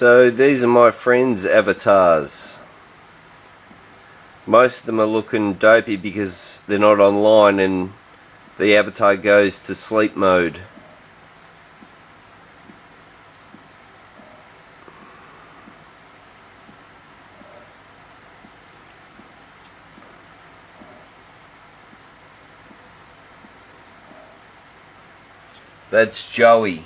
So these are my friends' avatars. Most of them are looking dopey because they're not online and the avatar goes to sleep mode. That's Joey.